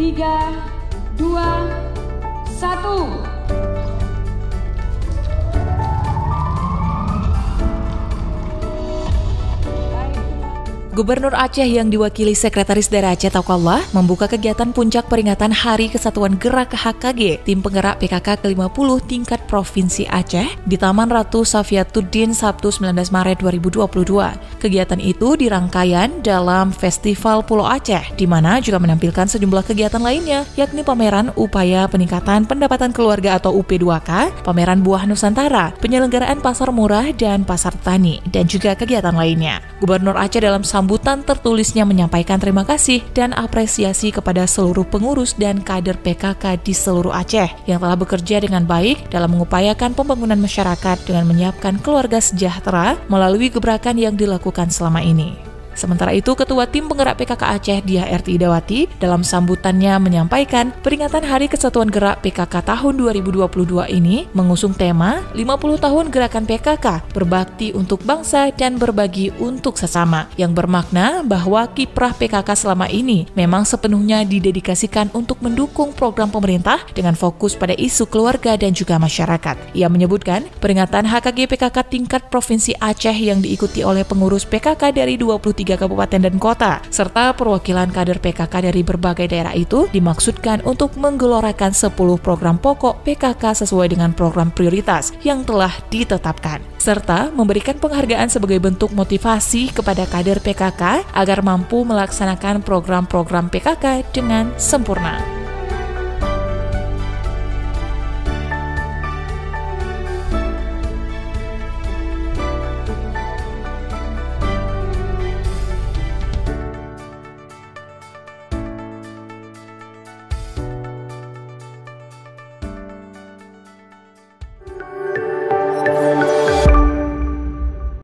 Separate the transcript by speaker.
Speaker 1: tiga, dua, satu.
Speaker 2: Gubernur Aceh yang diwakili Sekretaris Daerah Aceh Taukallah membuka kegiatan puncak peringatan Hari Kesatuan Gerak HKG Tim Penggerak PKK ke-50 tingkat Provinsi Aceh di Taman Ratu Safiatuddin Sabtu 19 Maret 2022. Kegiatan itu dirangkaian dalam Festival Pulau Aceh, di mana juga menampilkan sejumlah kegiatan lainnya, yakni pameran upaya peningkatan pendapatan keluarga atau UP2K, pameran buah Nusantara, penyelenggaraan pasar murah dan pasar tani, dan juga kegiatan lainnya. Gubernur Aceh dalam sambutan tertulisnya menyampaikan terima kasih dan apresiasi kepada seluruh pengurus dan kader PKK di seluruh Aceh yang telah bekerja dengan baik dalam mengupayakan pembangunan masyarakat dengan menyiapkan keluarga sejahtera melalui gebrakan yang dilakukan selama ini. Sementara itu, Ketua Tim Penggerak PKK Aceh Diah RT Idawati dalam sambutannya menyampaikan peringatan Hari Kesatuan Gerak PKK tahun 2022 ini mengusung tema 50 tahun gerakan PKK berbakti untuk bangsa dan berbagi untuk sesama yang bermakna bahwa kiprah PKK selama ini memang sepenuhnya didedikasikan untuk mendukung program pemerintah dengan fokus pada isu keluarga dan juga masyarakat. Ia menyebutkan peringatan HKG PKK tingkat Provinsi Aceh yang diikuti oleh pengurus PKK dari 23 tiga kabupaten dan kota, serta perwakilan kader PKK dari berbagai daerah itu dimaksudkan untuk menggelorakan 10 program pokok PKK sesuai dengan program prioritas yang telah ditetapkan, serta memberikan penghargaan sebagai bentuk motivasi kepada kader PKK agar mampu melaksanakan program-program PKK dengan sempurna.